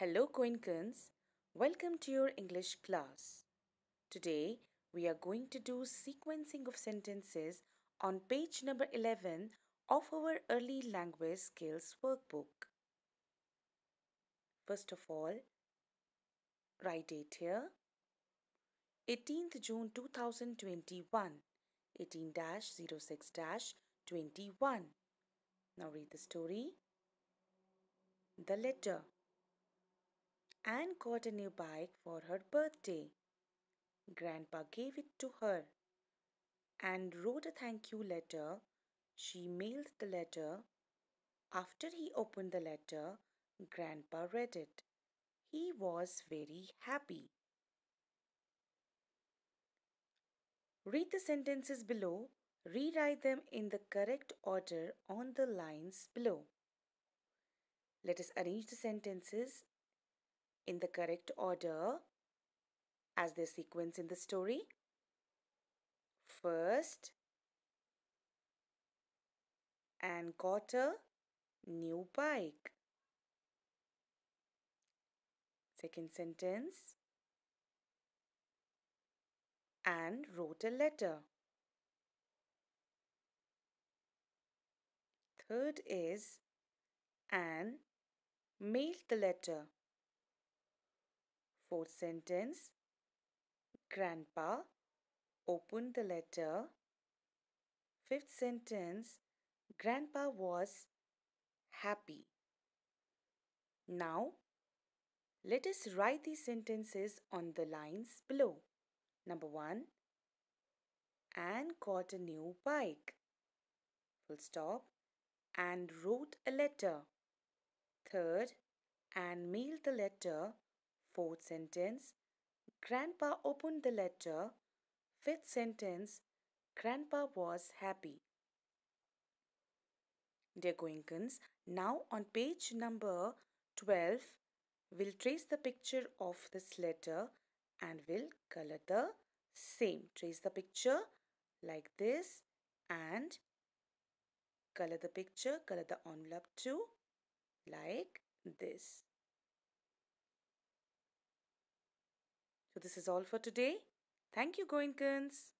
Hello Goenkans, welcome to your English class. Today we are going to do sequencing of sentences on page number 11 of our early language skills workbook. First of all, write date here. 18th June 2021, 18-06-21. Now read the story. The letter. Anne got a new bike for her birthday. Grandpa gave it to her and wrote a thank you letter. She mailed the letter. After he opened the letter, Grandpa read it. He was very happy. Read the sentences below. Rewrite them in the correct order on the lines below. Let us arrange the sentences in the correct order as they sequence in the story. First, Anne got a new bike. Second sentence, Anne wrote a letter. Third is Anne mailed the letter. Fourth sentence Grandpa opened the letter. Fifth sentence Grandpa was happy. Now, let us write these sentences on the lines below. Number one, Anne got a new bike. Full stop. And wrote a letter. Third, Anne mailed the letter Fourth sentence, Grandpa opened the letter. Fifth sentence, Grandpa was happy. Dear Goenkans, now on page number 12, we'll trace the picture of this letter and we'll color the same. Trace the picture like this and color the picture, color the envelope too like this. This is all for today. Thank you, Goenkans.